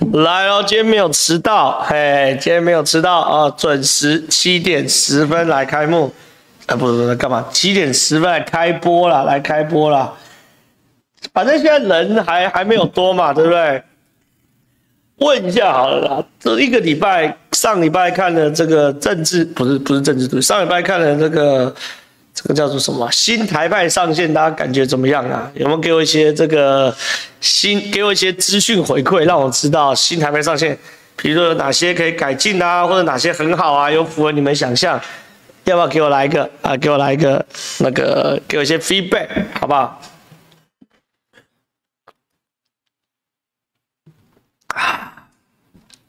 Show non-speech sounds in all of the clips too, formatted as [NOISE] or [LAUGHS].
[LAUGHS] 来哦，今天没有迟到，嘿，今天没有迟到啊，准时七点十分来开幕，啊，不是不是干嘛？七点十分来开播了，来开播了。反正现在人还还没有多嘛，对不对？问一下好了啦，这一个礼拜，上礼拜看了这个政治，不是不是政治对，上礼拜看了这个。这个叫做什么？新台派上线，大家感觉怎么样啊？有没有给我一些这个新，给我一些资讯回馈，让我知道新台派上线，比如说有哪些可以改进啊，或者哪些很好啊，有符合你们想象？要不要给我来一个啊？给我来一个那个，给我一些 feedback，好不好？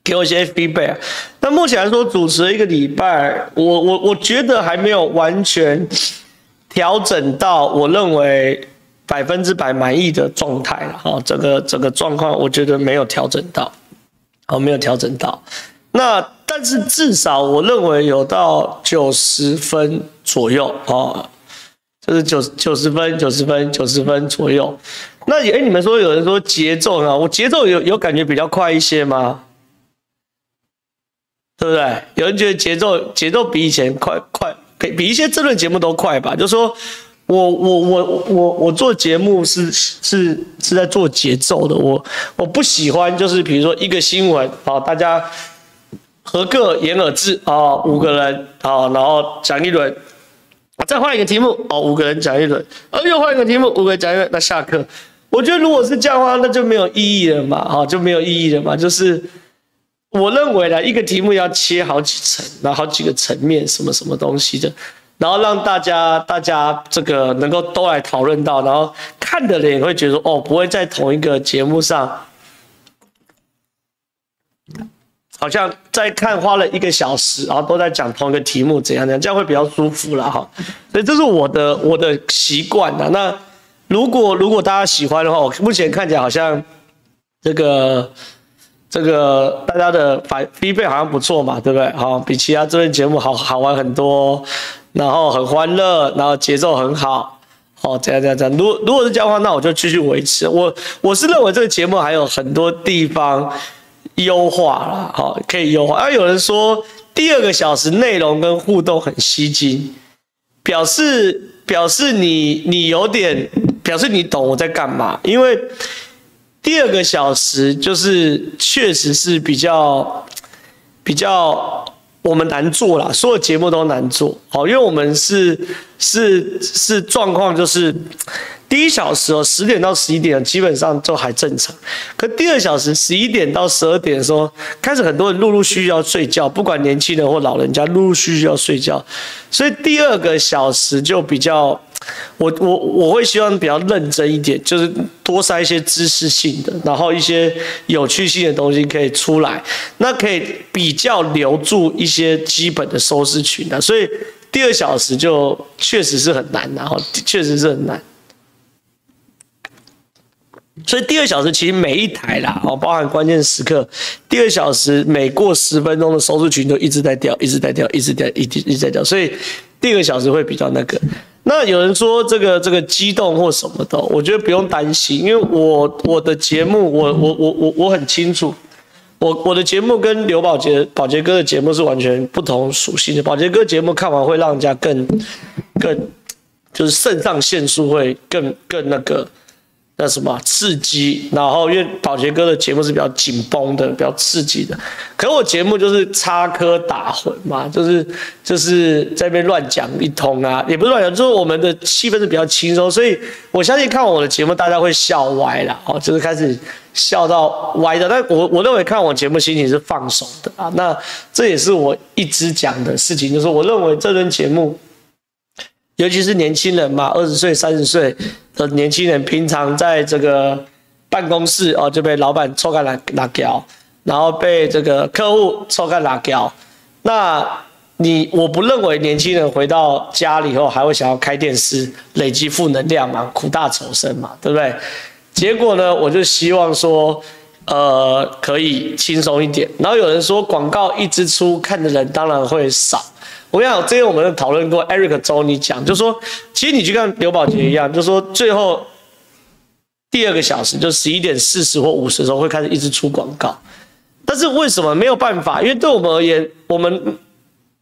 给我一些 feedback。那目前来说，主持了一个礼拜，我我我觉得还没有完全。调整到我认为百分之百满意的状态了，哈，这个这个状况我觉得没有调整到，哦，没有调整到。那但是至少我认为有到九十分左右，哦，就是九九十分、九十分、九十分左右。那哎，你们说有人说节奏啊，我节奏有有感觉比较快一些吗？对不对？有人觉得节奏节奏比以前快快。比比一些争论节目都快吧，就说我我我我我做节目是是是在做节奏的，我我不喜欢就是比如说一个新闻啊，大家合个言而至啊，五个人啊，然后讲一轮，再换一个题目哦，五个人讲一轮，啊又换一个题目，五个人讲一轮，那下课。我觉得如果是这样的话，那就没有意义了嘛，哈，就没有意义了嘛，就是。我认为呢，一个题目要切好几层，然后好几个层面，什么什么东西的，然后让大家大家这个能够都来讨论到，然后看的人也会觉得哦，不会在同一个节目上，好像在看花了一个小时，然后都在讲同一个题目怎样怎样，这样会比较舒服了哈。所以这是我的我的习惯的。那如果如果大家喜欢的话，我目前看起来好像这个。这个大家的反 B 贝好像不错嘛，对不对？好，比其他这类节目好好玩很多，然后很欢乐，然后节奏很好，哦，这样这样这样。如如果是这样的话，那我就继续维持。我我是认为这个节目还有很多地方优化了，好，可以优化。啊，有人说第二个小时内容跟互动很吸睛，表示表示你你有点表示你懂我在干嘛，因为。第二个小时就是确实是比较比较我们难做啦，所有节目都难做，好，因为我们是是是状况就是。第一小时哦，十点到十一点基本上都还正常，可第二小时十一点到十二点的时候，开始很多人陆陆续续要睡觉，不管年轻人或老人家，陆陆续续要睡觉，所以第二个小时就比较，我我我会希望比较认真一点，就是多塞一些知识性的，然后一些有趣性的东西可以出来，那可以比较留住一些基本的收视群的，所以第二小时就确实是很难，然后确实是很难。所以第二小时其实每一台啦，哦，包含关键时刻，第二小时每过十分钟的收视群都一直在掉，一直在掉，一直掉，一直一直在掉。所以第二小时会比较那个。那有人说这个这个激动或什么的，我觉得不用担心，因为我我的节目，我我我我我很清楚，我我的节目跟刘宝杰宝杰哥的节目是完全不同属性的。宝杰哥节目看完会让人家更更就是肾上腺素会更更那个。那什么刺激，然后因为宝杰哥的节目是比较紧绷的，比较刺激的，可我节目就是插科打诨嘛，就是就是在那边乱讲一通啊，也不是乱讲，就是我们的气氛是比较轻松，所以我相信看我的节目大家会笑歪了，哦，就是开始笑到歪的，但我我认为看我节目心情是放松的啊，那这也是我一直讲的事情，就是我认为这轮节目。尤其是年轻人嘛，二十岁、三十岁的年轻人，平常在这个办公室哦，就被老板抽干拉拉胶，然后被这个客户抽干拉胶。那你我不认为年轻人回到家里后还会想要开电视累积负能量嘛，苦大仇深嘛，对不对？结果呢，我就希望说，呃，可以轻松一点。然后有人说广告一支出，看的人当然会少。我跟你讲，之前我们讨论过，Eric 周你讲，就说其实你去看刘宝杰一样，就说最后第二个小时就十一点四十或五十的时候会开始一直出广告。但是为什么没有办法？因为对我们而言，我们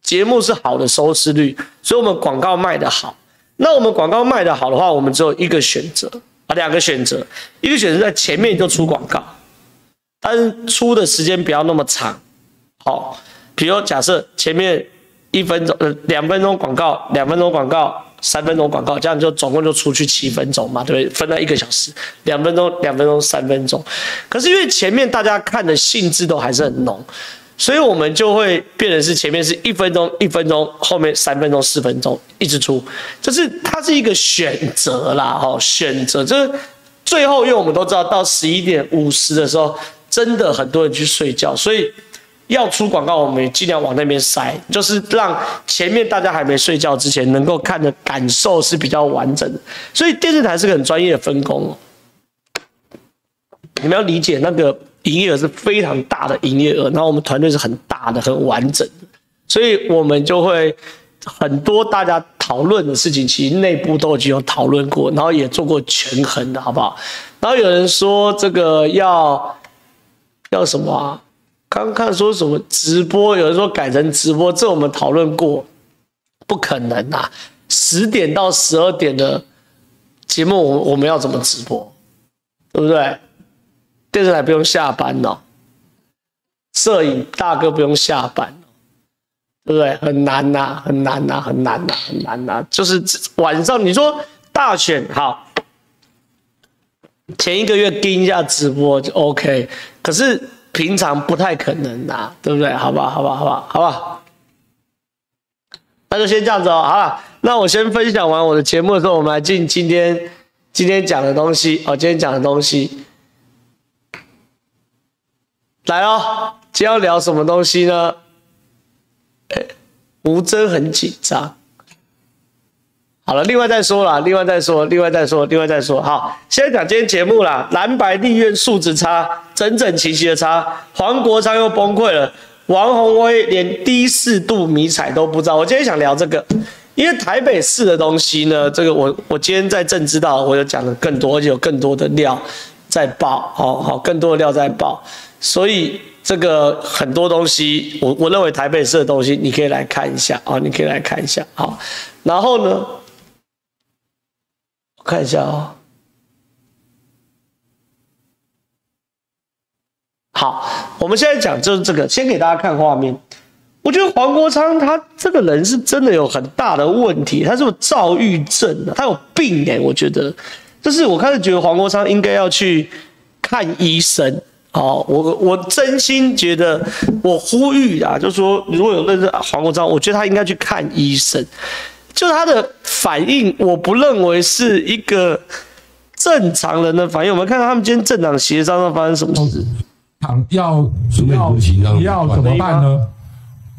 节目是好的收视率，所以我们广告卖得好。那我们广告卖得好的话，我们只有一个选择啊，两个选择，一个选择在前面就出广告，但是出的时间不要那么长。好，比如假设前面一分钟呃两分钟广告，两分钟广告。三分钟广告，这样就总共就出去七分钟嘛，对不对？分了一个小时，两分钟、两分钟、三分钟。可是因为前面大家看的兴致都还是很浓，所以我们就会变成是前面是一分钟、一分钟，后面三分钟、四分钟一直出，就是它是一个选择啦，哦，选择就是最后，因为我们都知道到十一点五十的时候，真的很多人去睡觉，所以。要出广告，我们也尽量往那边塞，就是让前面大家还没睡觉之前，能够看的感受是比较完整的。所以电视台是个很专业的分工哦。你们要理解，那个营业额是非常大的营业额，然后我们团队是很大的、很完整的，所以我们就会很多大家讨论的事情，其实内部都已经有讨论过，然后也做过权衡的，好不好？然后有人说这个要要什么啊？刚看说什么直播，有人说改成直播，这我们讨论过，不可能啊！十点到十二点的节目，我我们要怎么直播？对不对？电视台不用下班哦，摄影大哥不用下班对不对？很难呐，很难呐，很难呐，很难呐！就是晚上你说大选好，前一个月盯一下直播就 OK，可是。平常不太可能呐，对不对？好不好？好不好？好不好？好不好？那就先这样子哦。好了，那我先分享完我的节目的时候，我们来进今天今天讲的东西哦。今天讲的东西来哦。今天要聊什么东西呢？吴真很紧张。好了，另外再说了，另外再说，另外再说，另外再说。好，现在讲今天节目啦，蓝白立院素质差，整整齐齐的差。黄国昌又崩溃了，王宏威连低四度迷彩都不知道。我今天想聊这个，因为台北市的东西呢，这个我我今天在政知道，我有讲的更多，而且有更多的料在爆，好好，更多的料在爆，所以这个很多东西，我我认为台北市的东西，你可以来看一下啊，你可以来看一下，好，然后呢？看一下哦，好，我们现在讲就是这个，先给大家看画面。我觉得黄国昌他这个人是真的有很大的问题，他是有躁郁症的，他有病哎。我觉得，就是我开始觉得黄国昌应该要去看医生。哦，我我真心觉得，我呼吁啊，就说如果有认识黄国昌，我觉得他应该去看医生。就他的反应，我不认为是一个正常人的反应。我们看看他们今天政党协商要发生什么事。要要要怎么办呢？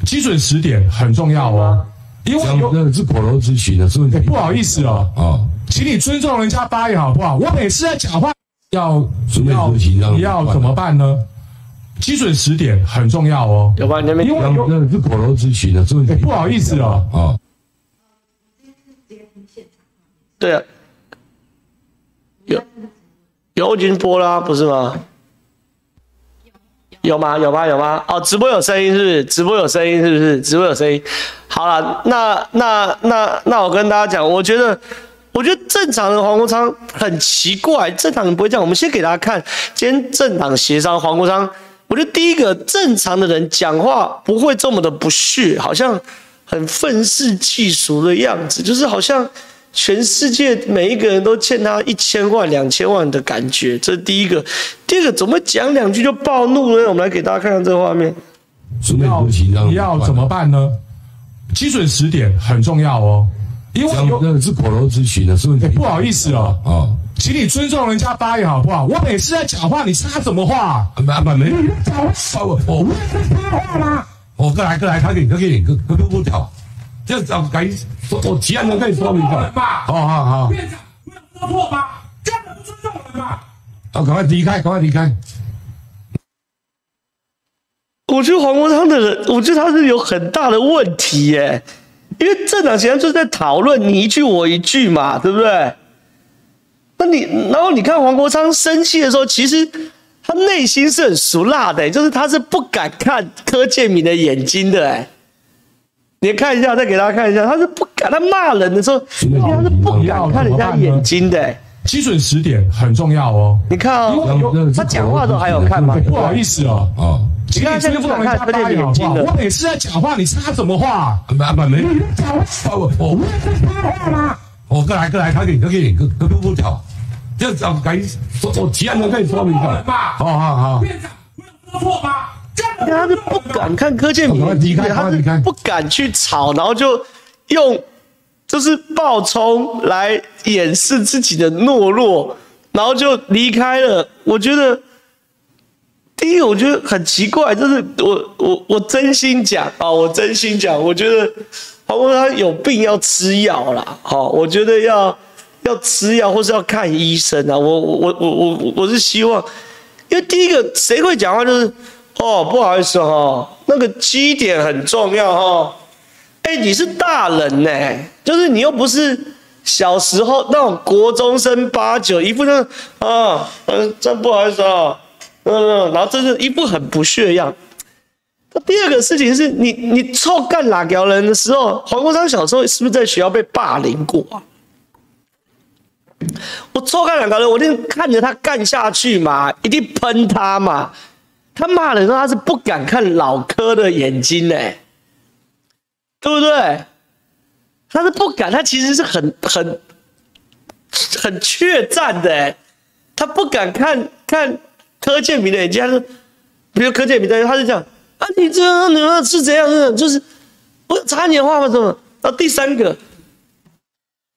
基准十点很重要哦，因为有那是口头咨询的，是不是？不好意思哦，啊，请你尊重人家发言好不好？我每次在讲话要要要怎么办呢？基准十点很重要哦，有吧？因为那是口头咨询的，是不是？不好意思哦，啊。对啊，有有已经播了，不是吗？有吗？有吗？有吗？哦，直播有声音是不是？直播有声音是不是？直播有声音。好了，那那那那我跟大家讲，我觉得我觉得正常的黄国昌很奇怪，正常人不会这样。我们先给大家看今天政党协商，黄国昌，我觉得第一个正常的人讲话不会这么的不屑，好像很愤世嫉俗的样子，就是好像。全世界每一个人都欠他一千万、两千万的感觉，这是第一个。第二个，怎么讲两句就暴怒呢？我们来给大家看看这个画面。要你要怎么办呢？基准十点很重要哦，因为那个是口头咨询的，是不是？不好意思哦，啊，请你尊重人家发言好不好？我每次在讲话，你插什么话？没没没，你在讲我我我在插话吗？我过来过来，他给他给你哥哥哥不调。这样子改，我提案能跟你说明一下。好好好。院长，不要说错吧？根本不尊重我们吧？好，赶快离开，赶快离开。我觉得黄国昌的人，我觉得他是有很大的问题耶，因为政党现在就是在讨论你一句我一句嘛，对不对？那你然后你看黄国昌生气的时候，其实他内心是很熟辣的，就是他是不敢看柯建明的眼睛的，哎，你看一下，再给大家看一下，他是不敢，他骂人的时候，他是不敢看人家眼睛的。基准十点很重要哦，你看哦，他讲话的时候还有看吗？不好意思哦，啊，你看现在不敢看柯建明眼睛的。我每次在讲话，你插什么话？没没没，你在讲话，我我我在插话吗？我过来过来，他给他给你，哥哥不讲，这样子赶紧说，我提案能跟你说明一下。好好好。院长不要说错吧？他是不敢看柯建明，他是不敢去吵，然后就用。就是暴冲来掩饰自己的懦弱，然后就离开了。我觉得，第一，我觉得很奇怪，就是我我我真心讲啊，我真心讲，我觉得黄国他有病要吃药啦，好，我觉得要要吃药或是要看医生啊。我我我我我是希望，因为第一个谁会讲话就是哦，不好意思哈，那个基点很重要哈。哎，你是大人呢，就是你又不是小时候那种国中生八九，一副那啊，嗯，真不好意思啊，嗯，然后真是一副很不屑样。第二个事情是你，你臭干哪条人的时候，黄国昌小时候是不是在学校被霸凌过啊？我臭干两条人，我一定看着他干下去嘛，一定喷他嘛。他骂人时候，他是不敢看老柯的眼睛呢。对不对？他是不敢，他其实是很很很怯战的，他不敢看看柯建明的眼睛，他是，比如柯建明在，他是这样啊，你这样呢是怎样？就是我插你话吗？什么？然后，第三个，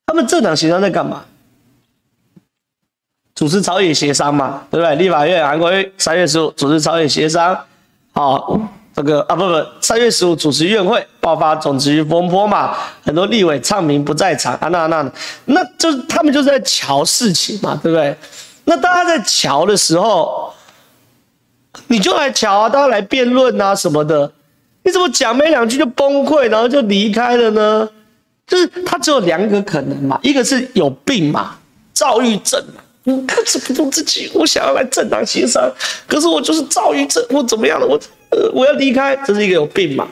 他们政党协商在干嘛？主持朝野协商嘛，对不对？立法院韩国三月十五主持朝野协商，好。这个啊不不，三月十五主持院会爆发总值风波嘛，很多立委唱名不在场啊，那那那就是他们就是在瞧事情嘛，对不对？那大家在瞧的时候，你就来瞧啊，大家来辩论啊什么的，你怎么讲没两句就崩溃，然后就离开了呢？就是他只有两个可能嘛，一个是有病嘛，躁郁症嘛。我克制不住自己，我想要来政党协商，可是我就是躁郁症，我怎么样了？我呃，我要离开，这是一个有病嘛？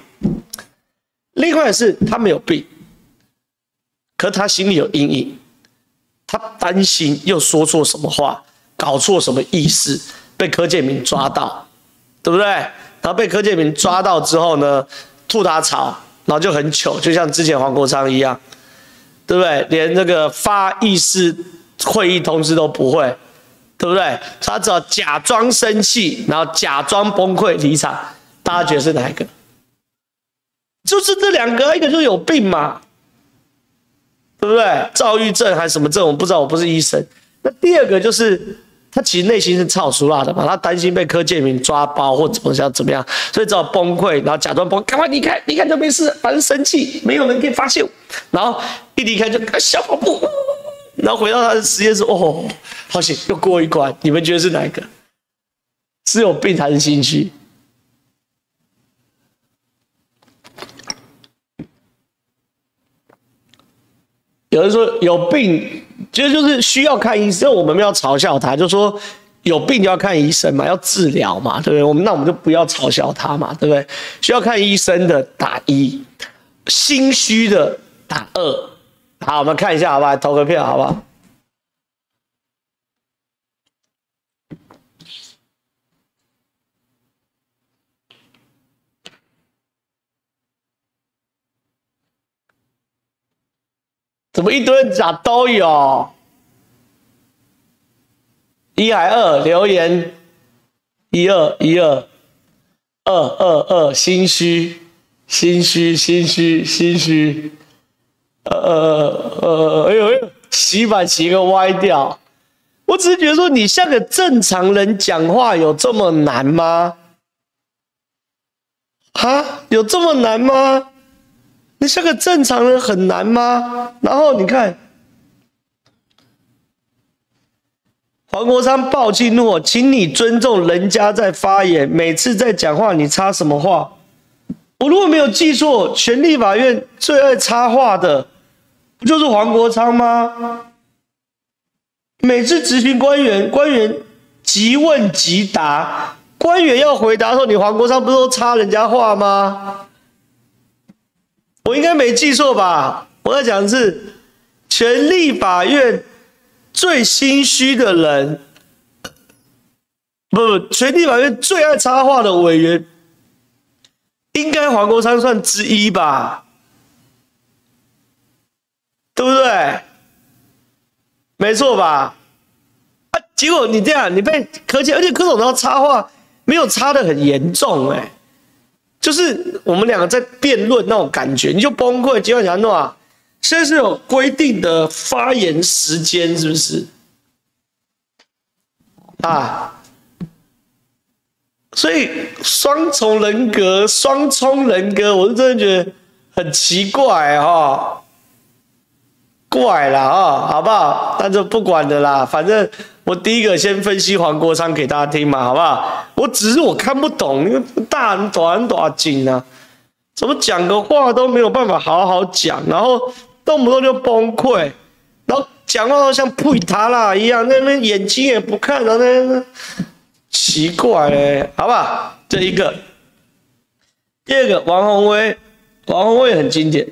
另外是他没有病，可他心里有阴影，他担心又说错什么话，搞错什么意思，被柯建明抓到，对不对？然后被柯建明抓到之后呢，吐他槽，然后就很糗，就像之前黄国昌一样，对不对？连那个发意识。会议通知都不会，对不对？他只要假装生气，然后假装崩溃离场。大家觉得是哪一个？就是这两个，一个就是有病嘛，对不对？躁郁症还是什么症？我不知道，我不是医生。那第二个就是他其实内心是超熟辣的嘛，他担心被柯建明抓包或怎么想怎么样，所以只好崩溃，然后假装崩，赶快离开，离开就没事。反正生气，没有人可以发现。然后一离开就小跑步。然后回到他的实验室，哦，好险，又过一关。你们觉得是哪一个？是有病还是心虚？有人说有病，其实就是需要看医生。我们要嘲笑他，就说有病就要看医生嘛，要治疗嘛，对不对？我们那我们就不要嘲笑他嘛，对不对？需要看医生的打一，心虚的打二。好，我们看一下，好不好？投个票，好不好？怎么一堆人讲都有？一还二？留言一二一二二二二，心虚心虚心虚心虚。呃呃呃，哎呦哎呦，洗板洗个歪掉，我只是觉得说，你像个正常人讲话有这么难吗？啊，有这么难吗？你像个正常人很难吗？然后你看，黄国昌暴气怒，请你尊重人家在发言，每次在讲话你插什么话？我如果没有记错，全立法院最爱插话的。不就是黄国昌吗？每次执行官员，官员即问即答，官员要回答的时候，你黄国昌不是都插人家话吗？我应该没记错吧？我要讲的是，权力法院最心虚的人，不不，权力法院最爱插话的委员，应该黄国昌算之一吧？对不对？没错吧？啊，结果你这样，你被柯建，而且柯总要插话，没有插的很严重，哎。就是我们两个在辩论那种感觉，你就崩溃。结果讲诺啊，现在是有规定的发言时间，是不是？啊，所以双重人格、双重人格，我是真的觉得很奇怪哈。怪了啊，好不好？但是不管的啦，反正我第一个先分析黄国昌给大家听嘛，好不好？我只是我看不懂，因为大人短短紧啊，怎么讲个话都没有办法好好讲，然后动不动就崩溃，然后讲话都像呸他啦一样，那边眼睛也不看，然后那奇怪嘞，好不好？这一个，第二个王宏威，王宏威很经典。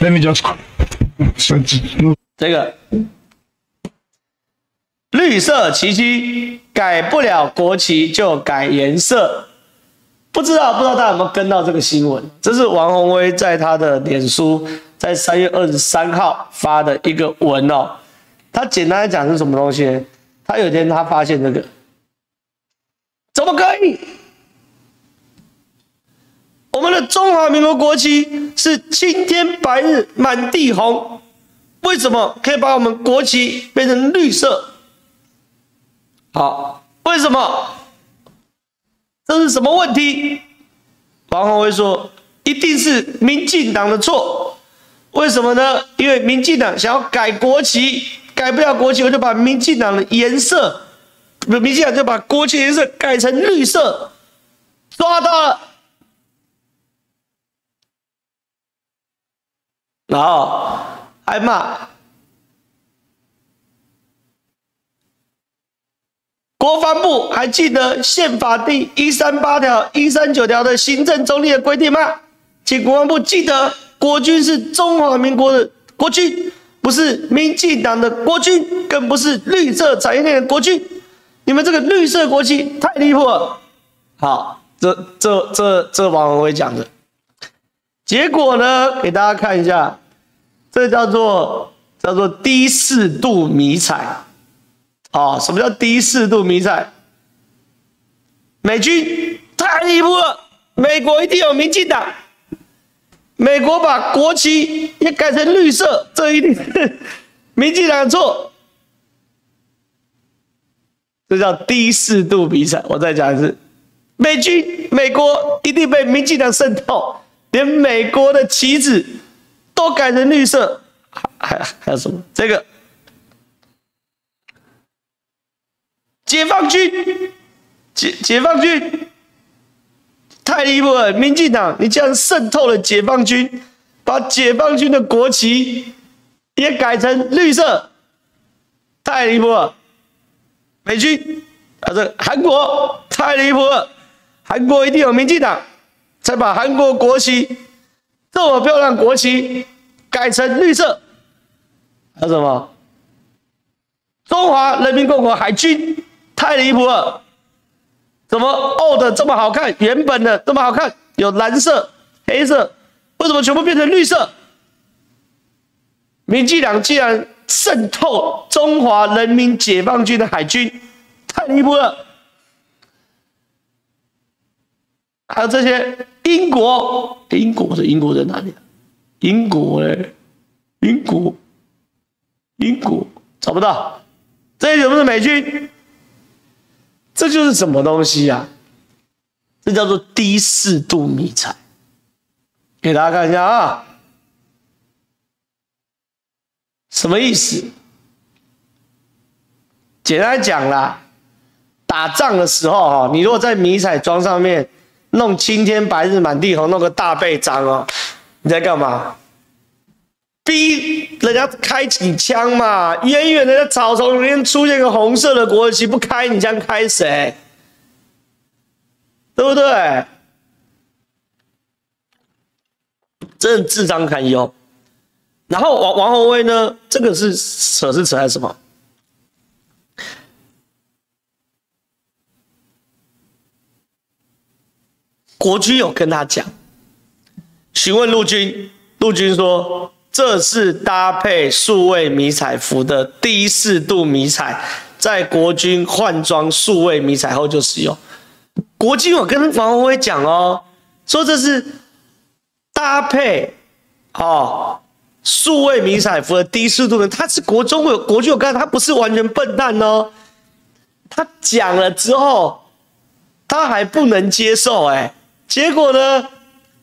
Let me just 这个绿色旗帜改不了国旗就改颜色，不知道不知道大家有没有跟到这个新闻？这是王宏威在他的脸书在三月二十三号发的一个文哦。他简单来讲是什么东西？他有一天他发现这个，怎么可以？我们的中华民国国旗是青天白日满地红，为什么可以把我们国旗变成绿色？好，为什么？这是什么问题？王宏威说，一定是民进党的错。为什么呢？因为民进党想要改国旗，改不了国旗，我就把民进党的颜色，不民进党就把国旗颜色改成绿色，抓到了。然后还骂国防部，还记得宪法第一三八条、一三九条的行政中立的规定吗？请国防部记得，国军是中华民国的国军，不是民进党的国军，更不是绿色产业链的国军。你们这个绿色国旗太离谱了。好，这这这这王文威讲的，结果呢？给大家看一下。这叫做叫做低四度迷彩，哦，什么叫低四度迷彩？美军太离谱了，美国一定有民进党，美国把国旗也改成绿色，这一定是民进党错，这叫低四度迷彩。我再讲一次，美军美国一定被民进党渗透，连美国的旗帜。都改成绿色，还还有什么？这个解放军，解解放军太离谱了！民进党，你竟然渗透了解放军，把解放军的国旗也改成绿色，太离谱了！美军啊，这韩国太离谱了，韩国一定有民进党，才把韩国国旗。这么漂亮国旗改成绿色，还有什么？中华人民共和国海军太离谱了，怎么 old 这么好看，原本的这么好看，有蓝色、黑色，为什么全部变成绿色？民进党竟然渗透中华人民解放军的海军，太离谱了。还有这些英国，英国是英国在哪里？英国嘞，英国，英国找不到，这些有不是美军？这就是什么东西呀？这叫做低四度迷彩，给大家看一下啊，什么意思？简单讲啦，打仗的时候哈，你如果在迷彩装上面。弄青天白日满地红，弄个大背章哦，你在干嘛？人家开你枪嘛，远远的在草丛里面出现个红色的国旗，不开你枪开谁？对不对？真的智障堪忧。然后王王宏威呢？这个是扯是扯还是什么？国军有跟他讲，询问陆军，陆军说这是搭配数位迷彩服的低适度迷彩，在国军换装数位迷彩后就使用。国军有跟王宏威讲哦，说这是搭配哦。数位迷彩服的低适度的，他是国中有国军有干，他不是完全笨蛋哦。他讲了之后，他还不能接受哎，结果呢，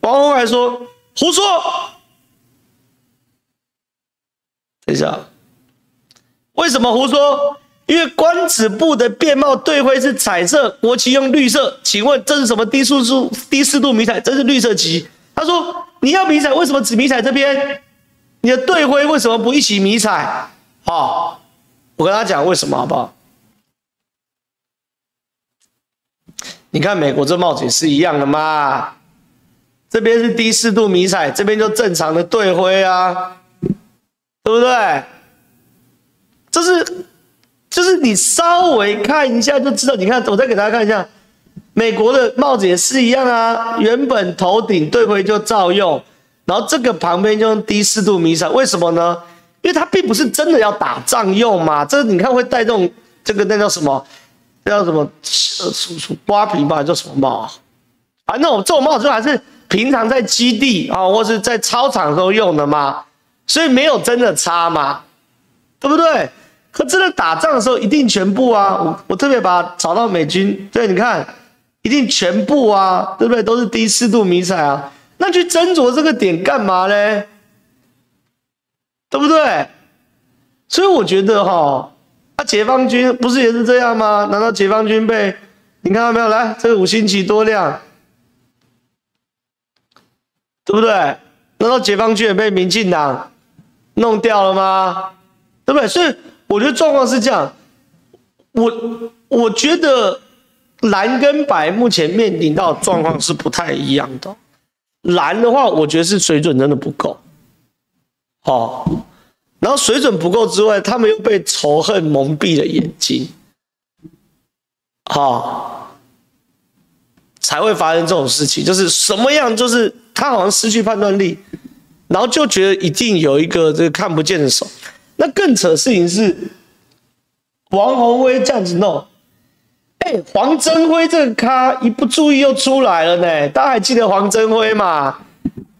王宏还说胡说。等一下，为什么胡说？因为官子部的便帽队徽是彩色，国旗用绿色，请问这是什么低速数低四度迷彩？这是绿色旗。他说你要迷彩，为什么只迷彩这边？你的队徽为什么不一起迷彩？好，我跟他讲为什么好不好？你看美国这帽子也是一样的嘛，这边是低四度迷彩，这边就正常的队徽啊，对不对？这是，就是你稍微看一下就知道。你看，我再给大家看一下，美国的帽子也是一样啊，原本头顶队徽就照用。然后这个旁边就用低湿度迷彩，为什么呢？因为它并不是真的要打仗用嘛。这你看会戴这种这个那叫什么？叫什么？呃，什么花瓶吧？叫什么帽啊？啊，那种这种帽子还是平常在基地啊，或是在操场时候用的嘛，所以没有真的差嘛，对不对？可真的打仗的时候一定全部啊！我我特别把它找到美军，对，你看一定全部啊，对不对？都是低湿度迷彩啊。那去斟酌这个点干嘛呢？对不对？所以我觉得哈，啊，解放军不是也是这样吗？难道解放军被你看到没有？来，这个五星旗多亮，对不对？难道解放军也被民进党弄掉了吗？对不对？所以我觉得状况是这样，我我觉得蓝跟白目前面临到状况是不太一样的。蓝的话，我觉得是水准真的不够，好，然后水准不够之外，他们又被仇恨蒙蔽了眼睛，好，才会发生这种事情。就是什么样，就是他好像失去判断力，然后就觉得一定有一个这个看不见的手。那更扯的事情是，王宏威这样子弄。哎，黄征辉这个咖一不注意又出来了呢。大家还记得黄征辉吗？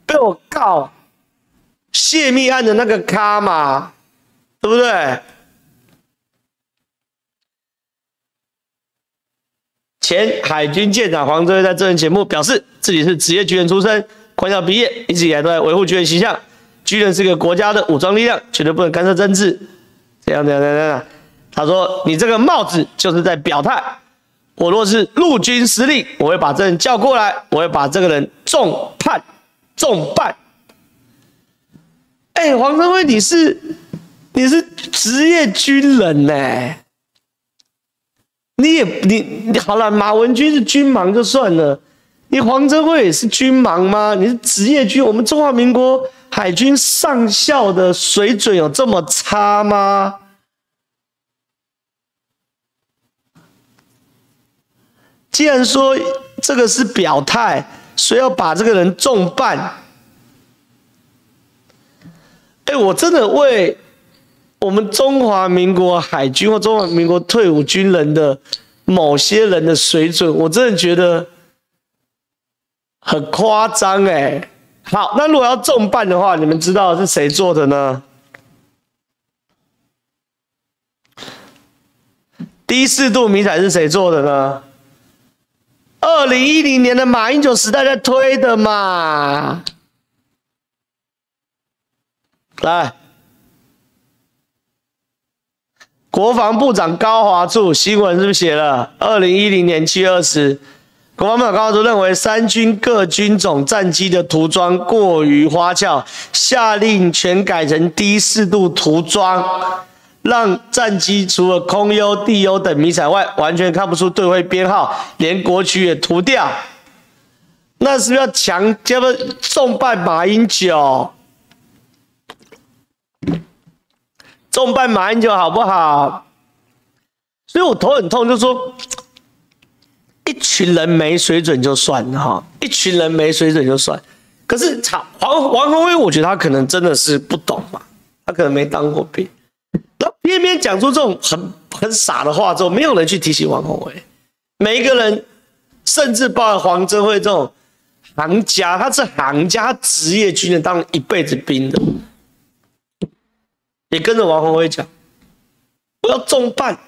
被我告泄密案的那个咖嘛，对不对？前海军舰长黄征辉在这人节目表示，自己是职业军人出身，官校毕业，一直以来都在维护军人形象。军人是个国家的武装力量，绝对不能干涉政治。这样这样这样。他说：“你这个帽子就是在表态。”我若是陆军司令，我会把这人叫过来，我会把这个人重判重办。哎，黄生辉，你是你是职业军人呢？你也你你好了，马文君是军盲就算了，你黄征辉也是军盲吗？你是职业军，我们中华民国海军上校的水准有这么差吗？既然说这个是表态，所以要把这个人重办。哎，我真的为我们中华民国海军或中华民国退伍军人的某些人的水准，我真的觉得很夸张哎。好，那如果要重办的话，你们知道是谁做的呢？低四度迷彩是谁做的呢？二零一零年的马英九时代在推的嘛，来，国防部长高华柱新闻是不是写了？二零一零年七月二十，国防部长高华都认为，三军各军种战机的涂装过于花俏，下令全改成低四度涂装，让战机除了空优、地优等迷彩外，完全看不出队徽编号，连国旗也涂掉。那是不是要强？要不重办马英九？重办马英九好不好？所以我头很痛，就说。一群人没水准就算哈，一群人没水准就算。可是，曹王王宏威，我觉得他可能真的是不懂嘛，他可能没当过兵。那偏偏讲出这种很很傻的话之后，没有人去提醒王宏威。每一个人，甚至包括黄镇辉这种行家，他是行家，职业军人当一辈子兵的，也跟着王宏威讲，我要重办。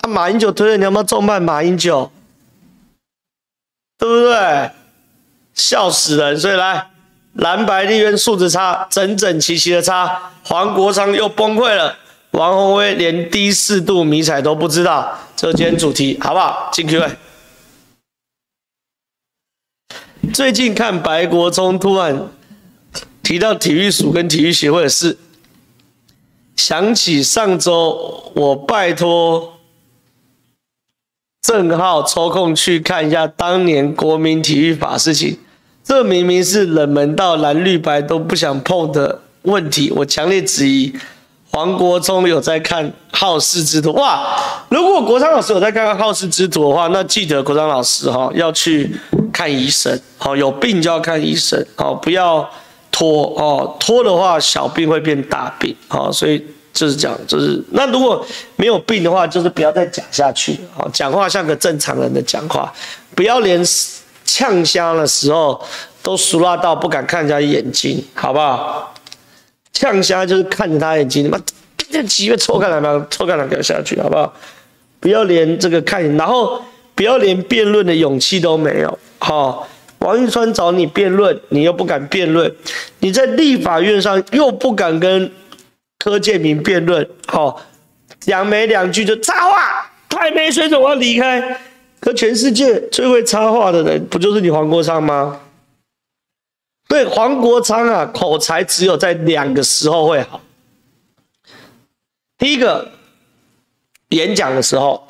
啊，马英九推了，你要不要重办马英九？对不对？笑死人！所以来蓝白立院素质差，整整齐齐的差。黄国昌又崩溃了，王宏威连低四度迷彩都不知道。这今天主题好不好？进 Q&A。最近看白国聪突然提到体育署跟体育协会的事，想起上周我拜托。正好抽空去看一下当年国民体育法事情，这明明是冷门到蓝绿白都不想碰的问题，我强烈质疑黄国忠有在看好事之徒哇！如果国昌老师有在看好事之徒的话，那记得国昌老师哈要去看医生，好有病就要看医生，好不要拖哦，拖的话小病会变大病，好所以。就是讲，就是那如果没有病的话，就是不要再讲下去啊！讲话像个正常人的讲话，不要连呛虾的时候都熟辣到不敢看人家眼睛，好不好？呛虾就是看着他眼睛，你妈这几月抽干两秒，抽干两秒下去，好不好？不要连这个看，然后不要连辩论的勇气都没有。好，王玉川找你辩论，你又不敢辩论，你在立法院上又不敢跟。柯建明辩论，好，讲没两句就插话，太没水准，我要离开。可全世界最会插话的人，不就是你黄国昌吗？对，黄国昌啊，口才只有在两个时候会好。第一个，演讲的时候，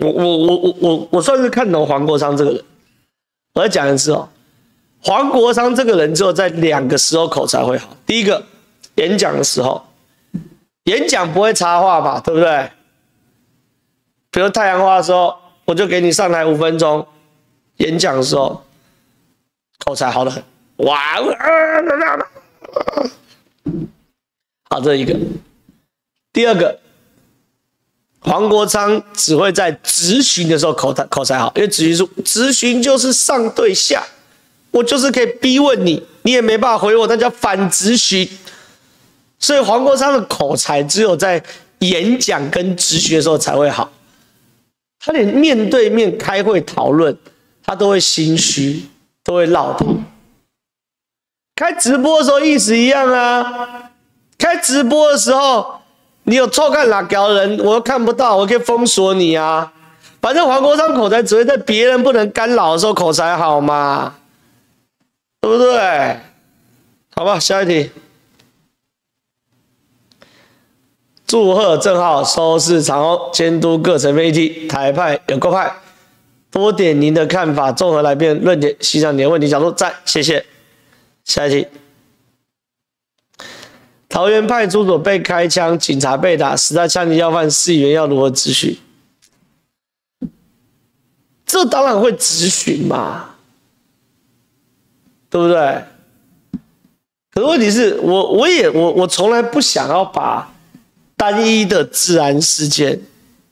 我我我我我我算是看懂黄国昌这个人。我在讲的时候，黄国昌这个人只有在两个时候口才会好。第一个。演讲的时候，演讲不会插话吧？对不对？比如太阳花的时候，我就给你上台五分钟。演讲的时候，口才好的很。哇！好，这一个。第二个，黄国昌只会在质询的时候口才口才好，因为质询是质询就是上对下，我就是可以逼问你，你也没办法回我，那叫反质询。所以黄国昌的口才只有在演讲跟直学的时候才会好，他连面对面开会讨论，他都会心虚，都会落跑。开直播的时候意思一样啊，开直播的时候你有错看哪条人，我又看不到，我可以封锁你啊。反正黄国昌口才只会在别人不能干扰的时候口才好嘛，对不对？好吧，下一题。祝贺郑浩收视长虹，监督各层媒体，台派有够派。多点您的看法，综合来辩论点，欣赏您的问题角度，赞，谢谢。下一题，桃园派出所被开枪，警察被打，十大枪击要犯，市议员要如何咨询？这当然会咨询嘛，对不对？可是问题是我，我也我我从来不想要把。单一的自然事件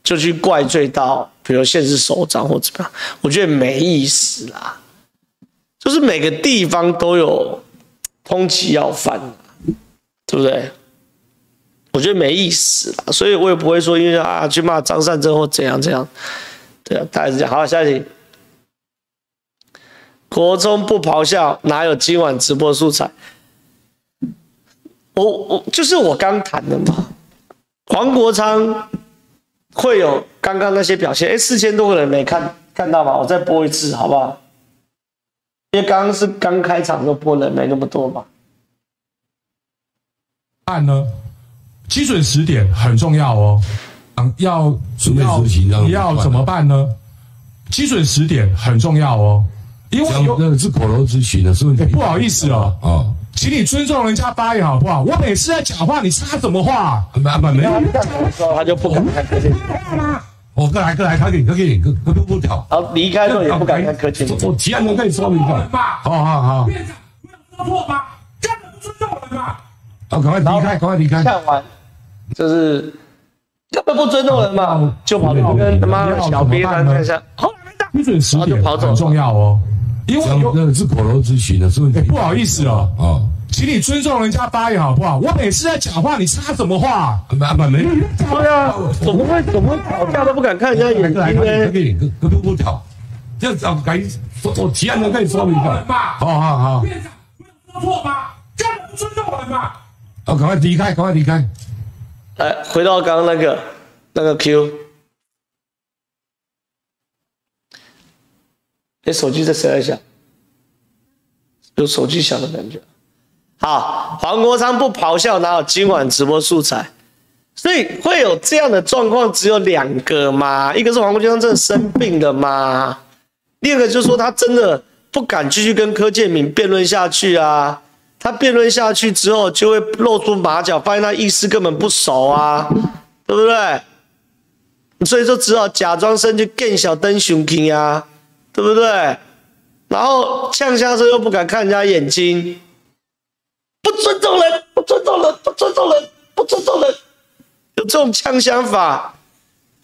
就去怪罪到，比如县市首长或怎么样，我觉得没意思啦。就是每个地方都有通缉要犯，对不对？我觉得没意思啦，所以我也不会说因为啊去骂张善政或怎样怎样。对啊，大概是这样。好，下一题。国中不咆哮，哪有今晚直播素材？我我就是我刚谈的嘛。黄国昌会有刚刚那些表现，哎，四千多个人没看看到吗？我再播一次，好不好？因为刚刚是刚开场就播人没那么多嘛。按呢，基准时点很重要哦。嗯，要要要怎么办呢？基准时点很重要哦。因为那个是口头咨询的，是不是？不好意思哦，哦，请你尊重人家发言好不好？我每次在讲话，你插什么话？没没没有，他就不敢看柯建铭。我过来过来，他给他给你，哥哥不屌。然后离开之后也不敢看柯建铭。我提案都跟你说明白。好好好。院长不要说错吧？根本不尊重人嘛。啊，赶快离开，赶快离开。看完就是根本不尊重人嘛，就跑去跟他妈小编看一下。好，没准时点很重要哦。因为那个是口头咨询的，是不是？不好意思哦，哦，请你尊重人家发言好不好？我每次在讲话，你插什么话？没没没。对啊，怎么会怎么会吵架都不敢看人家眼睛呢？给你哥哥不挑，这样子啊，赶紧我提案都跟你说明白。好好好。院长不要说错吧？根本不尊重人嘛。哦，赶快离开，赶快离开。来，回到刚刚那个那个 Q。你手机在谁来响？有手机响的感觉。好，黄国昌不咆哮，哪有今晚直播素材？所以会有这样的状况，只有两个嘛？一个是黄国昌真的生病了吗？第二个就是说他真的不敢继续跟柯建明辩论下去啊。他辩论下去之后，就会露出马脚，发现他意思根本不熟啊，对不对？所以说只好假装生气，更小灯熊气啊。对不对？然后呛下车又不敢看人家眼睛，不尊重人，不尊重人，不尊重人，不尊重人，有这种呛想法，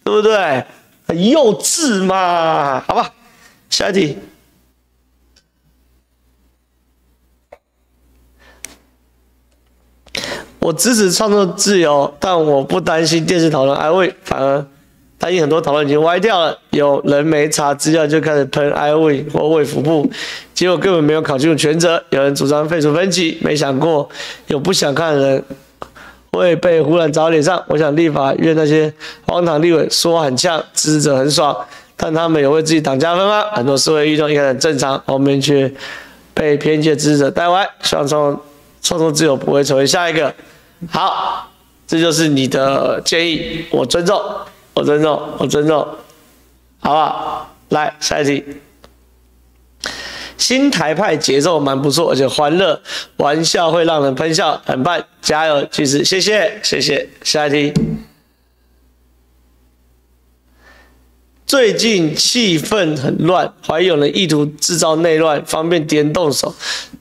对不对？很幼稚嘛，好吧。下一题，我支持创作自由，但我不担心电视讨论安慰，反而。担心很多讨论已经歪掉了，有人没查资料就开始喷艾卫或卫福部，结果根本没有考清楚全责。有人主张废除分歧，没想过有不想看的人会被忽然砸脸上。我想立法院那些荒唐立委说很呛，支持者很爽，但他们有为自己党加分吗？很多社会运动应该很正常，后面却被偏见支持者带歪。希望创创作自由不会成为下一个。好，这就是你的建议，我尊重。我尊重，我尊重，好不好？来下一题。新台派节奏蛮不错，而且欢乐，玩笑会让人喷笑，很棒，加油！其实谢谢，谢谢。下一题。最近气氛很乱，怀有人意图制造内乱，方便敌人动手，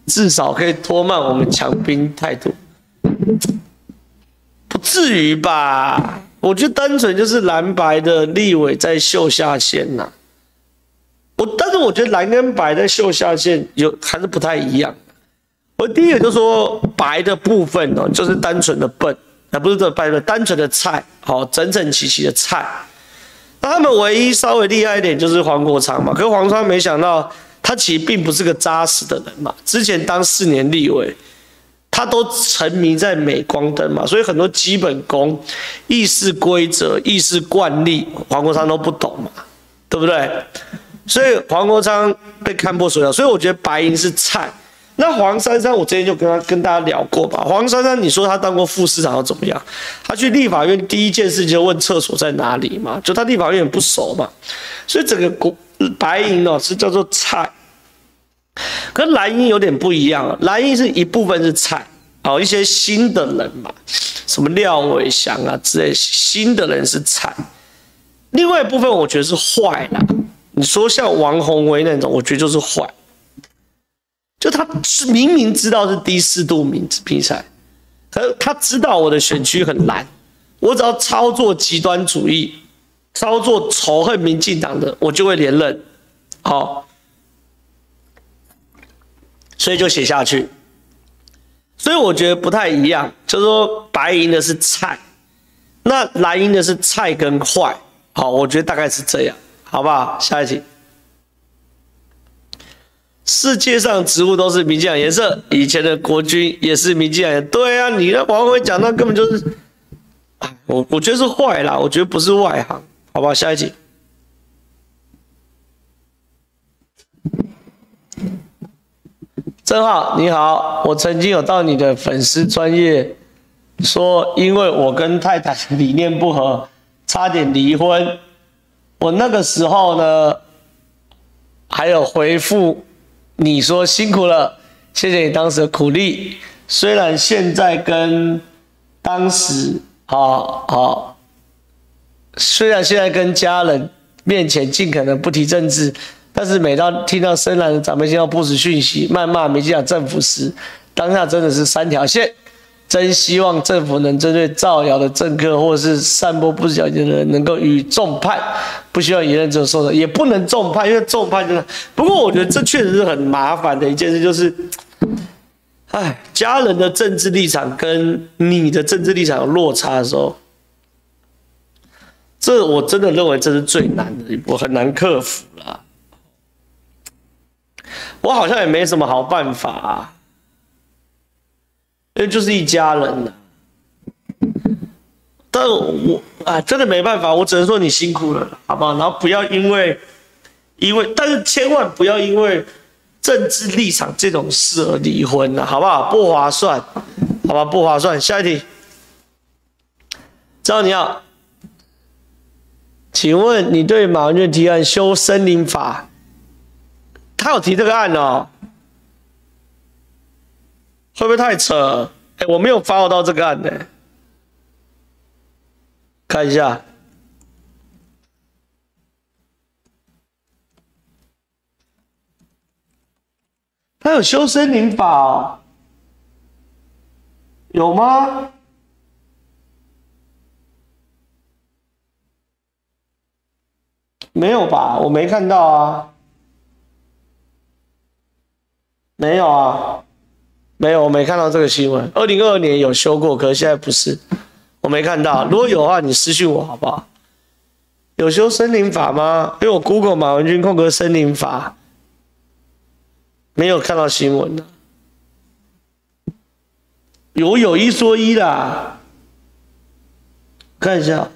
至少可以拖慢我们强兵态度。不至于吧？我觉得单纯就是蓝白的立委在秀下限呐。我但是我觉得蓝跟白在秀下限有还是不太一样。我第一个就说白的部分哦，就是单纯的笨，而不是这白的单纯的菜，好整整齐齐的菜。那他们唯一稍微厉害一点就是黄国昌嘛，可是黄昌没想到他其实并不是个扎实的人嘛，之前当四年立委。他都沉迷在镁光灯嘛，所以很多基本功、议事规则、议事惯例，黄国昌都不懂嘛，对不对？所以黄国昌被看破手脚，所以我觉得白银是菜。那黄珊珊，我之前就跟他跟大家聊过吧。黄珊珊，你说他当过副市长又怎么样？他去立法院第一件事就问厕所在哪里嘛，就他立法院不熟嘛，所以整个国白银哦是叫做菜。跟蓝鹰有点不一样，蓝鹰是一部分是菜，哦，一些新的人嘛，什么廖伟翔啊之类，新的人是菜。另外一部分我觉得是坏啦，你说像王宏威那种，我觉得就是坏，就他是明明知道是低四度名字比赛，可他知道我的选区很蓝，我只要操作极端主义，操作仇恨民进党的，我就会连任，好。所以就写下去，所以我觉得不太一样，就是说白银的是菜，那蓝银的是菜跟坏，好，我觉得大概是这样，好不好？下一题，世界上植物都是民进党颜色，以前的国军也是民进党，对啊，你那王辉讲那根本就是，我我觉得是坏啦，我觉得不是外行，好不好？下一题。正浩你好，我曾经有到你的粉丝专业说，因为我跟太太理念不合，差点离婚。我那个时候呢，还有回复你说辛苦了，谢谢你当时的苦力。虽然现在跟当时好好，虽然现在跟家人面前尽可能不提政治。但是每当听到深蓝的长辈听到不实讯息、谩骂民进党政府时，当下真的是三条线。真希望政府能针对造谣的政客或是散播不实消息的人，能够予重判。不希望言论者受的，也不能重判，因为重判就是。不过我觉得这确实是很麻烦的一件事，就是，哎，家人的政治立场跟你的政治立场有落差的时候，这我真的认为这是最难的一步，很难克服了。我好像也没什么好办法，啊因为就是一家人呐。但我啊，真的没办法，我只能说你辛苦了，好不好？然后不要因为，因为，但是千万不要因为政治立场这种事而离婚了，好不好？不划算，好吧？不划算。下一题，张你好，请问你对马文俊提案修森林法？他有提这个案哦，会不会太扯？哎，我没有发到这个案呢，看一下，他有修森林法，有吗？没有吧？我没看到啊。没有啊，没有，我没看到这个新闻。二零二二年有修过，可是现在不是，我没看到。如果有的话，你私信我好不好？有修森林法吗？因为我 Google 马文君空格森林法，没有看到新闻的。有有一说一啦，看一下。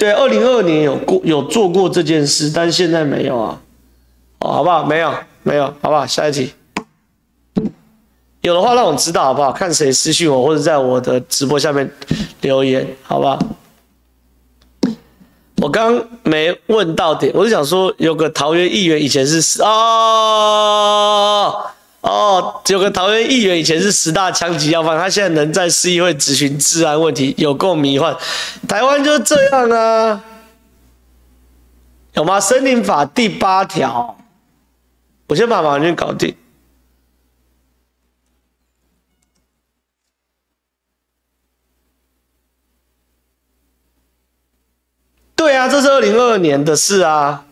对，二零二二年有过有做过这件事，但是现在没有啊，哦，好不好？没有，没有，好不好？下一题，有的话让我知道好不好？看谁私信我或者在我的直播下面留言，好不好？我刚没问到点，我就想说，有个桃园议员以前是哦。哦，有个桃园议员以前是十大枪击要犯，他现在能在市议会咨询治安问题，有够迷幻。台湾就是这样啊，有吗？森林法第八条，我先把马文君搞定。对啊，这是二零二二年的事啊。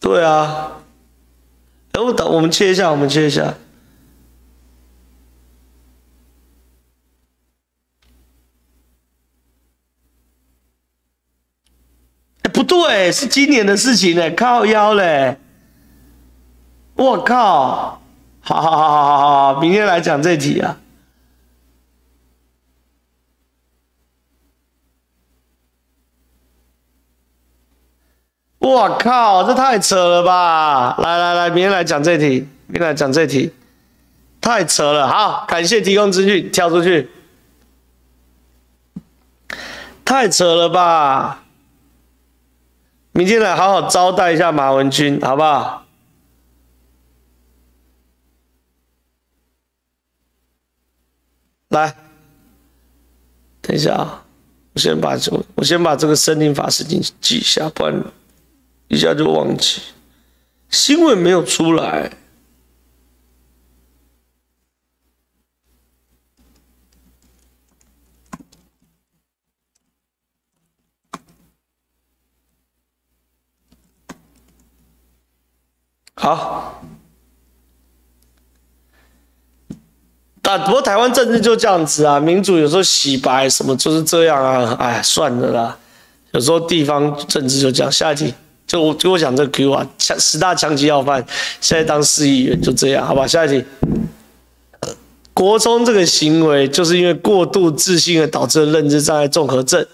对啊，哎，我等我们切一下，我们切一下。哎，不对，是今年的事情呢，靠腰嘞！我靠，好好好好好好，明天来讲这题啊。我靠，这太扯了吧！来来来，明天来讲这题，明天来讲这题，太扯了。好，感谢提供资讯，跳出去。太扯了吧！明天来好好招待一下马文君，好不好？来，等一下啊，我先把这，我先把这个森林法事情记一下，不然。一下就忘记，新闻没有出来。好，但不过台湾政治就这样子啊，民主有时候洗白什么就是这样啊，哎，算了啦，有时候地方政治就这样。下一题。就我就我讲这个 Q 啊，枪十大枪击要犯，现在当市议员就这样，好吧？下一题，国聪这个行为，就是因为过度自信而导致的认知障碍综合症，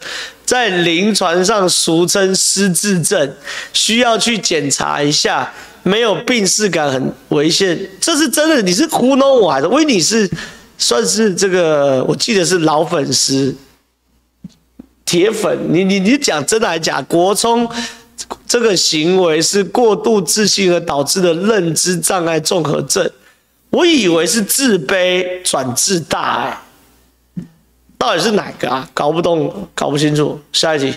在临床上俗称失智症，需要去检查一下，没有病逝感很危险。这是真的？你是糊弄我还是？因为你是算是这个，我记得是老粉丝、铁粉，你你你讲真的还是假？国聪。这个行为是过度自信而导致的认知障碍综合症，我以为是自卑转自大，哎，到底是哪个啊？搞不懂，搞不清楚。下一题，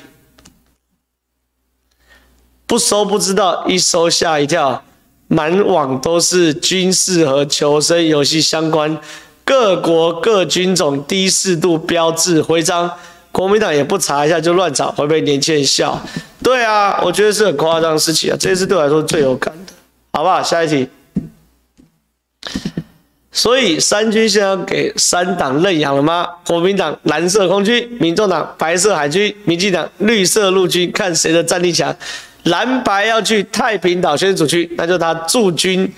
不收不知道，一收吓一跳，满网都是军事和求生游戏相关，各国各军种低适度标志徽章。国民党也不查一下就乱找，会被年轻人笑。对啊，我觉得是很夸张的事情啊。这次对我来说最有感的，好不好？下一题。所以三军现在要给三党认养了吗？国民党蓝色空军，民众党白色海军，民进党绿色陆军，看谁的战力强。蓝白要去太平岛宣主区，那就他驻军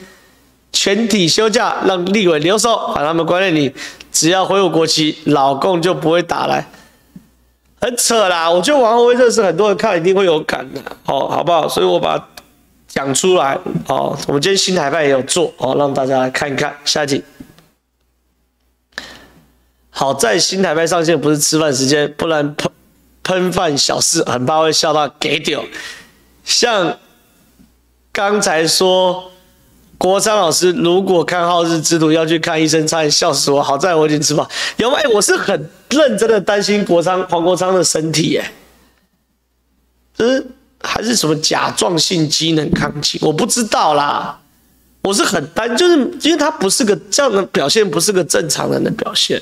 全体休假，让立委留守，把他们关在里。只要挥舞国旗，老共就不会打来。很扯啦，我觉得王宏威这事很多人看一定会有感的，哦，好不好？所以我把讲出来，哦，我们今天新台派也有做，哦，让大家来看一看。下一题，好在新台派上线不是吃饭时间，不然喷喷饭小事，很怕会笑到给丢。像刚才说。国昌老师，如果看好日之徒要去看医生，差点笑死我。好在我已经吃饱。有没？我是很认真的担心国昌黄国昌的身体，哎，是还是什么甲状腺机能亢进？我不知道啦。我是很担，就是因为他不是个这样的表现，不是个正常人的表现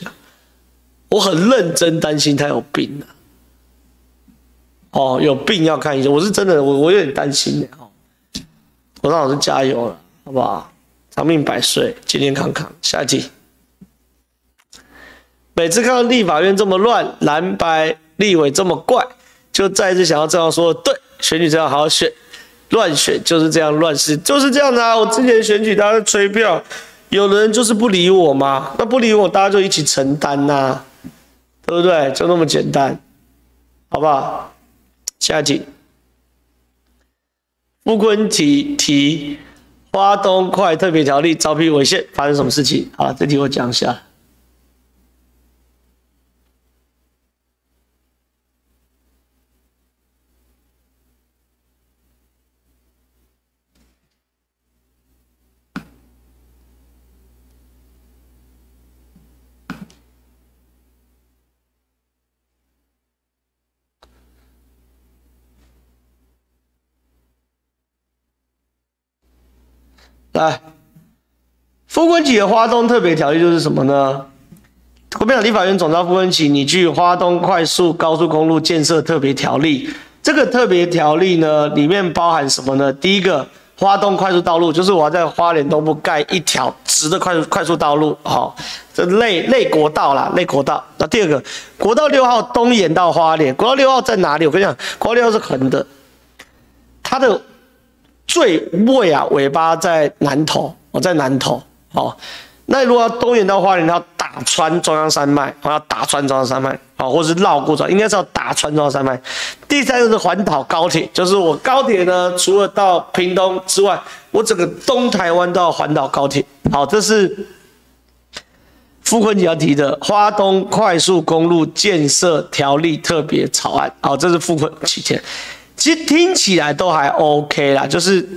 我很认真担心他有病啊。哦，有病要看医生，我是真的，我我有点担心的哦。国昌老师加油了。好不好？长命百岁，健健康康。下一题。每次看到立法院这么乱，蓝白立委这么怪，就再一次想要这样说：对，选举这样好好选，乱选就是这样乱世，就是这样的啊！我之前选举大家吹票，有人就是不理我嘛，那不理我，大家就一起承担呐，对不对？就那么简单，好不好？下一题。傅昆提提。花东快特别条例招聘违宪，发生什么事情？好，这题我讲一下。来，傅昆萁的花东特别条例就是什么呢？国民党立法院总召傅昆萁，你去花东快速高速公路建设特别条例，这个特别条例呢，里面包含什么呢？第一个，花东快速道路，就是我要在花莲东部盖一条直的快速快速道路，好，这类类国道啦，类国道。那第二个，国道六号东延到花莲，国道六号在哪里？我跟你讲，国道六号是横的，它的。最尾啊，尾巴在南头，我在南头，哦，那如果要东延到花莲，要打穿中央山脉，我要打穿中央山脉，好，或是绕过，应该是要打穿中央山脉。第三个是环岛高铁，就是我高铁呢，除了到屏东之外，我整个东台湾都要环岛高铁。好，这是傅昆萁要提的花东快速公路建设条例特别草案。好，这是傅昆萁天。其实听起来都还 OK 啦，就是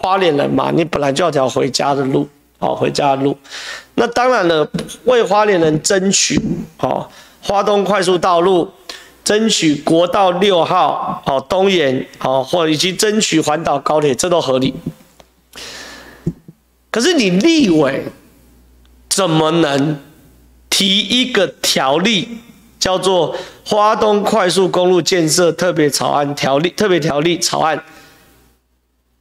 花莲人嘛，你本来就要条回家的路，哦，回家的路。那当然了，为花莲人争取，哦，花东快速道路，争取国道六号，哦，东延，哦，或以及争取环岛高铁，这都合理。可是你立委怎么能提一个条例？叫做花东快速公路建设特别草案条例，特别条例草案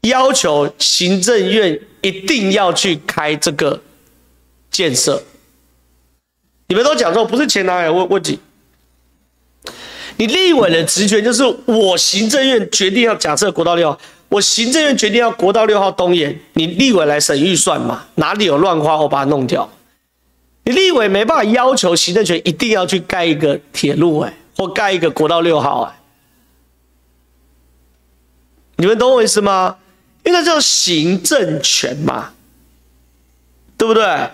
要求行政院一定要去开这个建设。你们都讲说不是钱哪来问问题，你立委的职权就是我行政院决定要假设国道六号，我行政院决定要国道六号东延，你立委来审预算嘛？哪里有乱花我把它弄掉。你立委没办法要求行政权一定要去盖一个铁路，哎，或盖一个国道六号，哎，你们懂我意思吗？因为叫行政权嘛，对不对？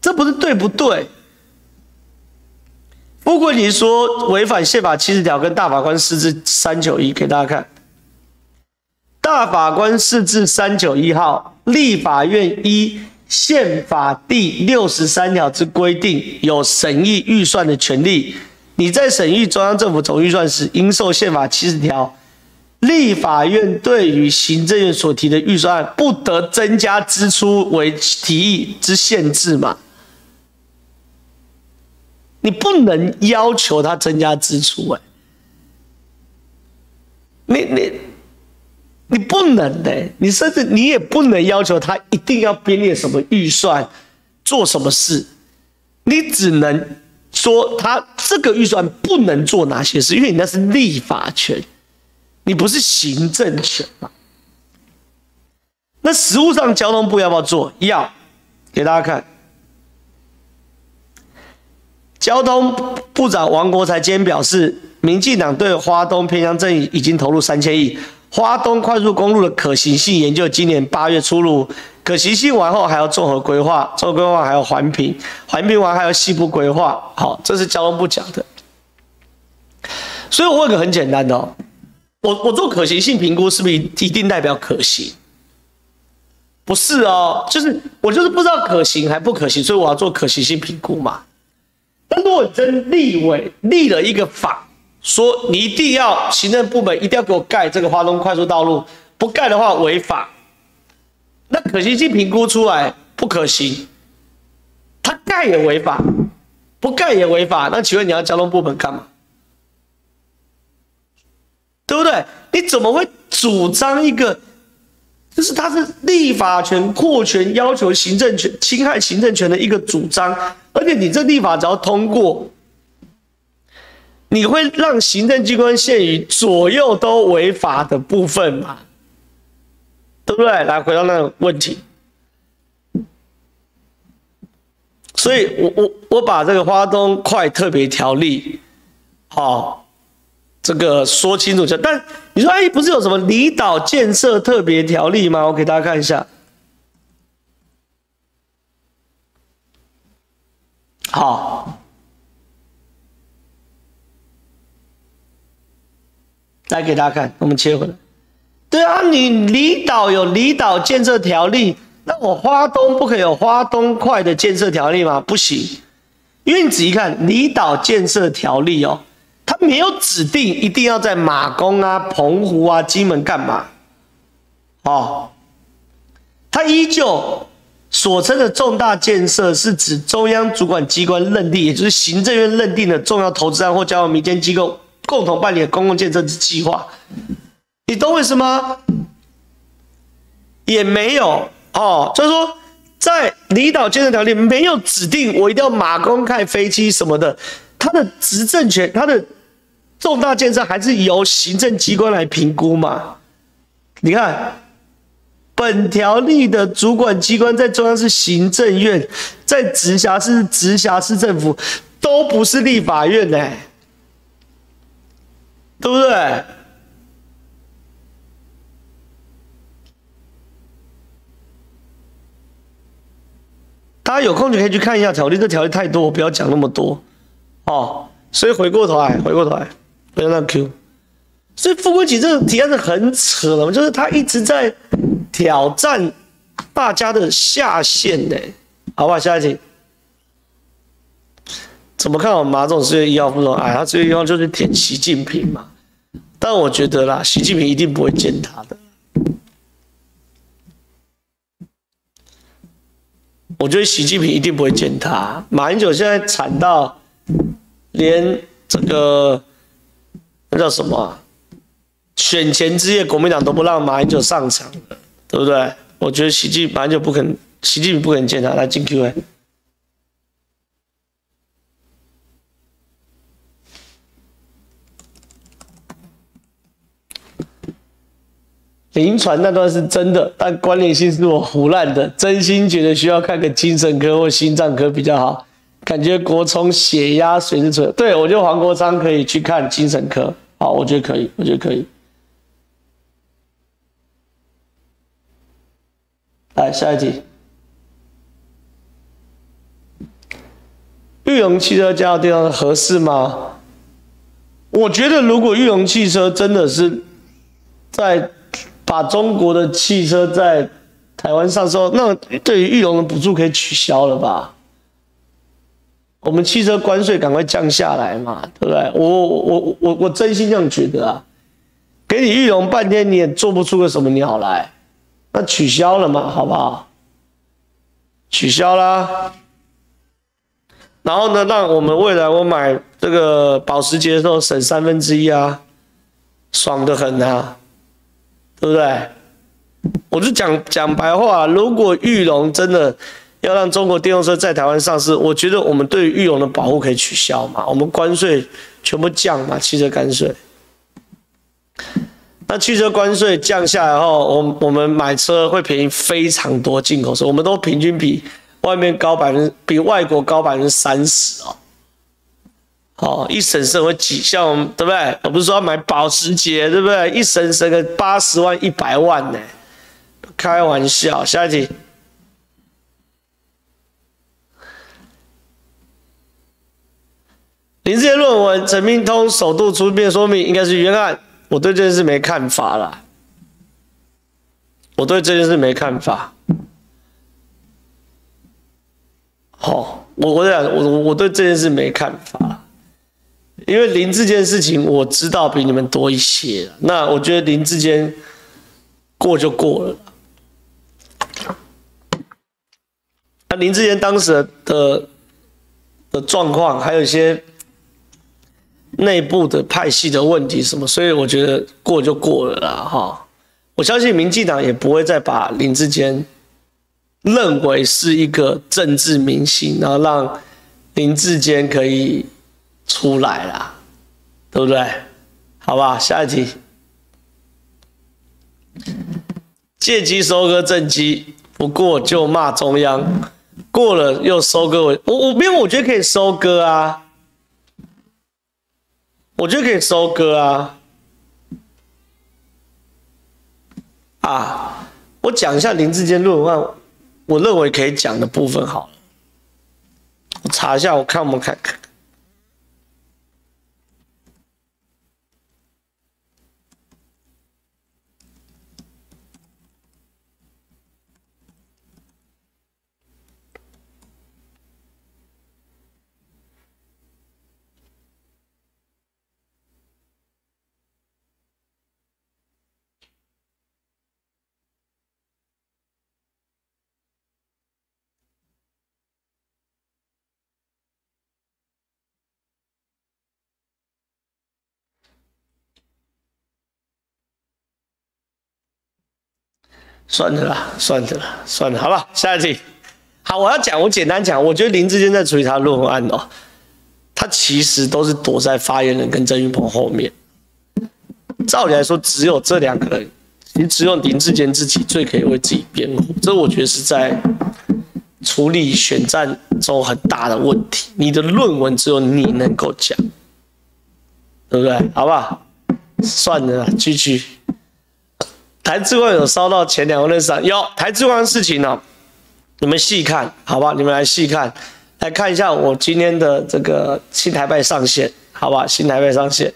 这不是对不对？不管你说违反宪法七十条跟大法官四字三九一，给大家看。大法官四字三九一号，立法院依宪法第六十三条之规定，有审议预算的权利。你在审议中央政府总预算时，应受宪法七十条，立法院对于行政院所提的预算案不得增加支出为提议之限制嘛？你不能要求他增加支出，哎，你你你不能的，你甚至你也不能要求他一定要编列什么预算做什么事，你只能说他这个预算不能做哪些事，因为你那是立法权，你不是行政权嘛。那实务上交通部要不要做？要，给大家看。交通部长王国才今天表示，民进党对花东偏乡镇已经投入三千亿。花东快速公路的可行性研究今年八月出炉，可行性完后还要综合规划，综合规划还要环评，环评完还要细部规划。好，这是交通部讲的。所以我问个很简单的哦，我我做可行性评估是不是一定代表可行？不是哦，就是我就是不知道可行还不可行，所以我要做可行性评估嘛。那如果真立委立了一个法，说你一定要行政部门一定要给我盖这个华东快速道路，不盖的话违法。那可行性评估出来不可行，他盖也违法，不盖也违法。那请问你要交通部门干嘛？对不对？你怎么会主张一个？就是他是立法权扩权，要求行政权侵害行政权的一个主张，而且你这立法只要通过，你会让行政机关陷于左右都违法的部分嘛？对不对？来回到那个问题，所以我我我把这个花东快特别条例，好。这个说清楚下，但你说哎，不是有什么离岛建设特别条例吗？我给大家看一下。好，来给大家看，我们切回来。对啊，你离岛有离岛建设条例，那我花东不可以有花东块的建设条例吗？不行，因为你仔细看离岛建设条例哦。他没有指定一定要在马公啊、澎湖啊、金门干嘛，哦，他依旧所称的重大建设是指中央主管机关认定，也就是行政院认定的重要投资案或交由民间机构共同办理的公共建设之计划。你懂我意思吗？也没有哦，就是说在离岛建设条例没有指定我一定要马公开飞机什么的，他的执政权，他的。重大建设还是由行政机关来评估嘛？你看，本条例的主管机关在中央是行政院，在直辖市直辖市政府都不是立法院呢，对不对？大家有空就可以去看一下条例，这条例太多，我不要讲那么多哦。所以回过头来，回过头来。不要让 Q，所以傅昆萁这个提案是很扯的，就是他一直在挑战大家的下限的，好吧？下一题，怎么看我们马总四月一号副总？哎，他四月一号就是舔习近平嘛，但我觉得啦，习近平一定不会见他的，我觉得习近平一定不会见他。马英九现在惨到连这个。那叫什么？选前之夜，国民党都不让马英九上场对不对？我觉得习近马英九不肯，习近平不肯见他，来进 Q&A。临床那段是真的，但关联性是我胡乱的。真心觉得需要看个精神科或心脏科比较好。感觉国聪血压随时准，对我觉得黄国昌可以去看精神科。好，我觉得可以，我觉得可以。来下一题，裕隆汽车加油电动合适吗？我觉得如果裕隆汽车真的是在把中国的汽车在台湾上市，那对于裕隆的补助可以取消了吧？我们汽车关税赶快降下来嘛，对不对？我我我我我真心这样觉得啊，给你玉龙半天你也做不出个什么鸟来，那取消了嘛，好不好？取消啦。然后呢，让我们未来我买这个保时捷的时候省三分之一啊，爽的很啊，对不对？我就讲讲白话，如果玉龙真的。要让中国电动车在台湾上市，我觉得我们对于裕隆的保护可以取消嘛，我们关税全部降嘛，汽车关税。那汽车关税降下来后，我我们买车会便宜非常多，进口车我们都平均比外面高百分，比外国高百分之三十哦。哦，一省省会几像对不对？我不是说要买保时捷对不对？一省省个八十万一百万呢，开玩笑。下一题。林志杰论文，陈明通首度出面说明，应该是冤案。我对这件事没看法了。我对这件事没看法。好，我我讲，我我对这件事没看法，因为林志坚事情我知道比你们多一些。那我觉得林志坚过就过了。那林志坚当时的的状况，还有一些。内部的派系的问题什么，所以我觉得过就过了啦，哈。我相信民进党也不会再把林志坚认为是一个政治明星，然后让林志坚可以出来啦，对不对？好吧，下一题。借机收割政绩，不过就骂中央，过了又收割我，我我没有，我觉得可以收割啊。我觉得可以收割啊！啊，我讲一下林志坚论文案，我认为可以讲的部分好了。我查一下，我看我们看看算了啦，算了啦，算了，好吧，下一题。好，我要讲，我简单讲，我觉得林志坚在处理他论文案哦，他其实都是躲在发言人跟郑云鹏后面。照理来说，只有这两个人，其实只有林志坚自己最可以为自己辩护。这我觉得是在处理选战中很大的问题。你的论文只有你能够讲，对不对？好不好？算了，继续。台资光有烧到前两个日上，有台资光的事情呢，你们细看，好吧？你们来细看，来看一下我今天的这个新台币上线，好吧？新台币上线，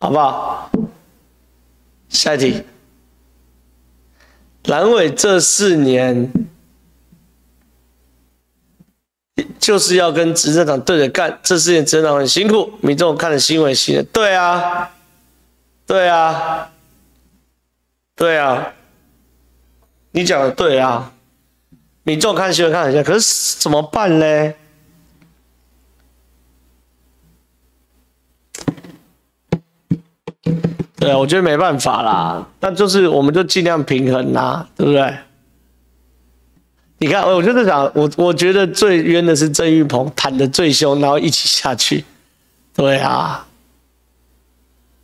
好不好？下一题，蓝伟这四年就是要跟执政党对着干，这四年执政党很辛苦，民众看了新闻新的，对啊，对啊。对啊，你讲的对啊，民众看新闻看很像，可是怎么办呢？对啊，我觉得没办法啦，那就是我们就尽量平衡啦，对不对？你看，我就是想，我我觉得最冤的是郑玉鹏，谈的最凶，然后一起下去，对啊。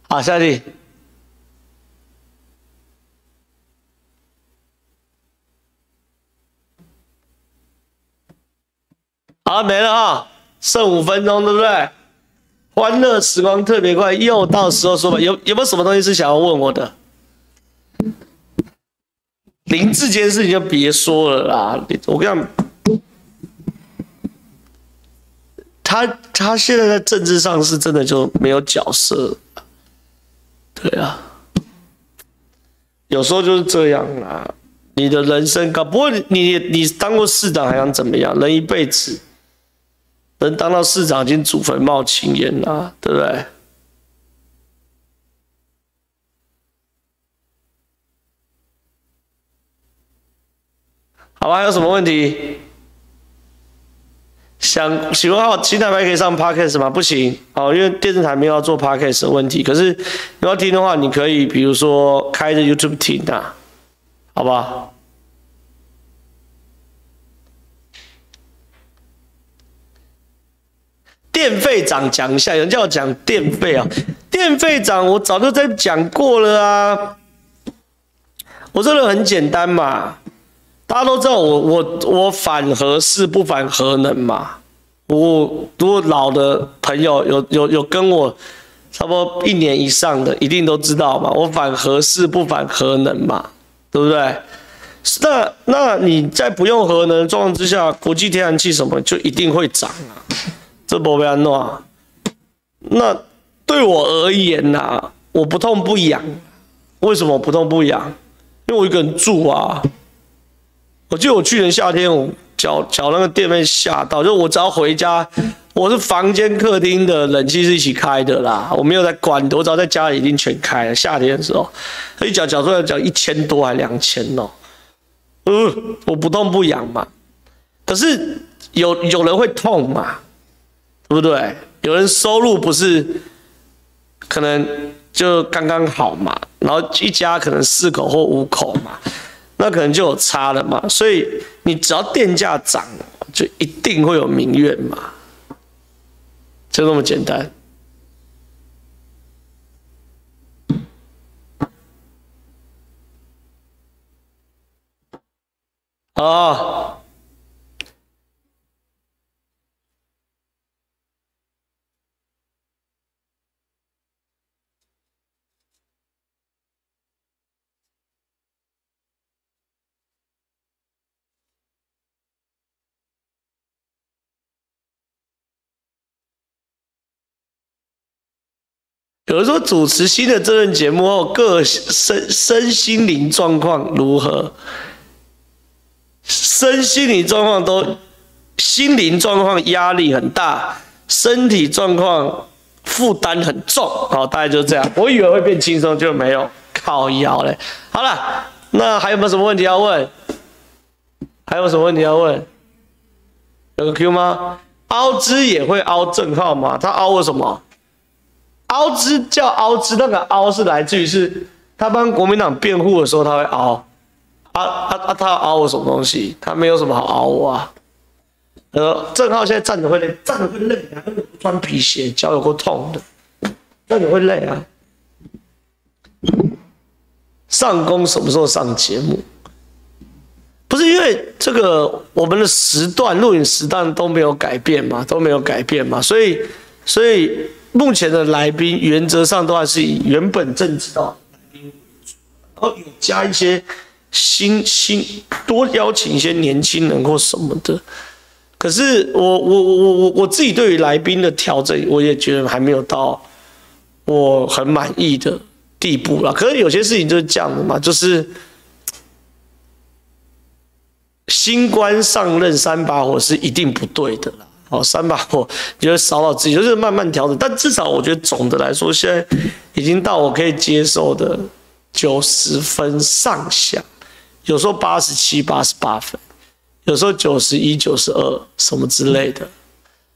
好，下去。好，没了哈，剩五分钟，对不对？欢乐时光特别快，又到时候说吧。有有没有什么东西是想要问我的？林志坚事情就别说了啦，我跟你讲，他他现在在政治上是真的就没有角色，对啊，有时候就是这样啦。你的人生高，不过你你当过市长还想怎么样？人一辈子能当到市长，已经祖坟冒青烟了，对不对？好吧，还有什么问题？想喜欢好其他台可以上 podcast 吗？不行，哦，因为电视台没有要做 podcast 的问题。可是你要听的话，你可以比如说开着 YouTube 听啊，好不好？电费涨讲一下，有人叫我讲电费啊，电费涨我早就在讲过了啊，我这人很简单嘛。大家都知道我我我反核是不反核能嘛？我如果老的朋友有有有跟我差不多一年以上的，一定都知道嘛。我反核是不反核能嘛？对不对？那那你在不用核能状况之下，国际天然气什么就一定会涨啊？这不被安诺？那对我而言呐，我不痛不痒。为什么不痛不痒？因为我一个人住啊。我记得我去年夏天，我脚脚那个电被吓到，就我只要回家，我是房间、客厅的冷气是一起开的啦，我没有在关的，我只要在家里已经全开了。夏天的时候，一脚脚出来缴一千多还两千哦，嗯，我不痛不痒嘛。可是有有人会痛嘛，对不对？有人收入不是可能就刚刚好嘛，然后一家可能四口或五口嘛。那可能就有差了嘛，所以你只要电价涨，就一定会有民怨嘛，就那么简单啊。有人说主持新的这任节目后，各身身心灵状况如何？身心灵状况都，心灵状况压力很大，身体状况负担很重。好，大概就这样。我以为会变轻松，就没有靠腰嘞。好了，那还有没有什么问题要问？还有什么问题要问？有个 Q 吗？凹之也会凹正号吗？他凹了什么？凹之叫凹之，那个凹是来自于是他帮国民党辩护的时候他会凹，啊啊啊！他凹我什么东西？他没有什么好凹啊。呃，郑浩现在站着会累，站着会累啊，穿皮鞋，脚有够痛的，站着会累啊。上工什么时候上节目？不是因为这个我们的时段录影时段都没有改变嘛，都没有改变嘛，所以所以。目前的来宾原则上都还是以原本正知道来宾为主，然后加一些新新多邀请一些年轻人或什么的。可是我我我我我我自己对于来宾的调整，我也觉得还没有到我很满意的地步了。可是有些事情就是这样的嘛，就是新官上任三把火是一定不对的啦。哦，三把火就会烧到自己，就是慢慢调整。但至少我觉得总的来说，现在已经到我可以接受的九十分上下，有时候八十七、八十八分，有时候九十一、九十二什么之类的，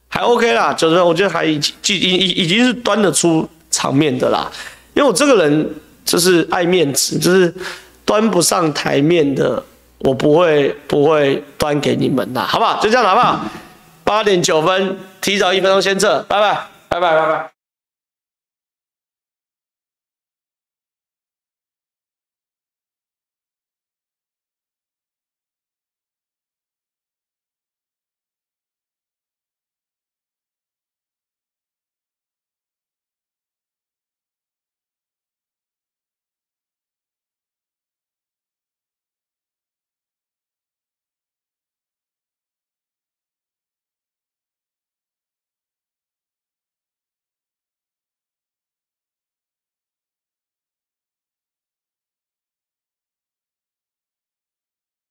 还 OK 啦。九十分我觉得还已已已已经是端得出场面的啦。因为我这个人就是爱面子，就是端不上台面的，我不会不会端给你们啦，好不好？就这样好不好？八点九分，提早一分钟先撤，拜拜，拜拜，拜拜。